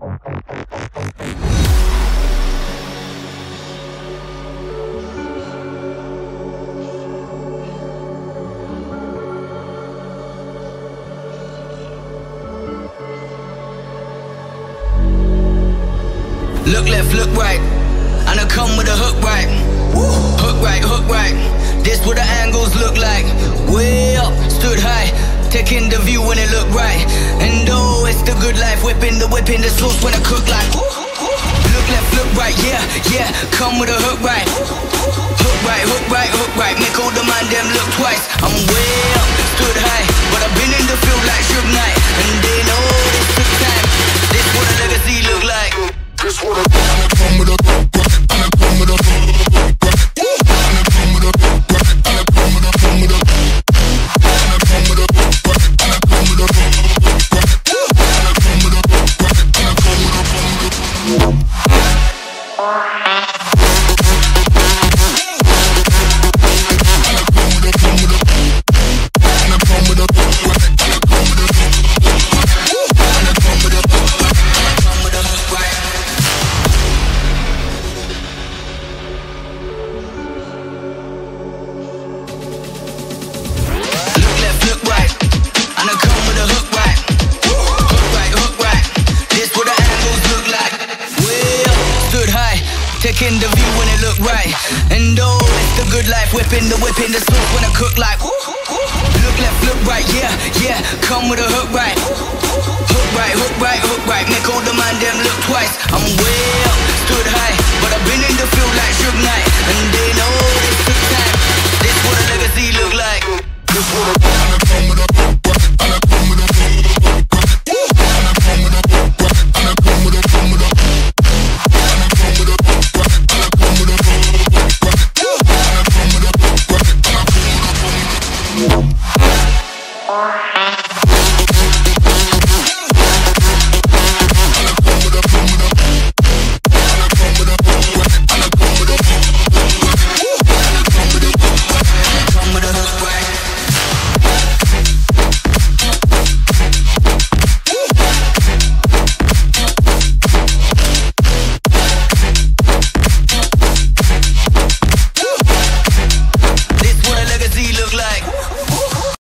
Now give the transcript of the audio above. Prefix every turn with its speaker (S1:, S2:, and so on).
S1: Look left, look right. And I come with a hook right. Hook right, hook right. This what the angles look like. Way up, stood high. Taking the view when it look right. And it's the good life. Whipping the whipping the sauce when I cook like. Look left, look right, yeah, yeah. Come with a hook right. Hook right, hook right, hook right. Make all the man them look twice. I'm way Taking the view when it look right. And oh, it's the good life. Whipping the whip in the sauce when I cook like. Look left, look right, yeah, yeah. Come with a hook right. Hook right, hook right, hook right. Make all the man them look twice. I'm way up, stood high. But I've been in the field like Suge Knight.